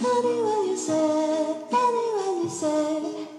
Anyone you say, anyone you say.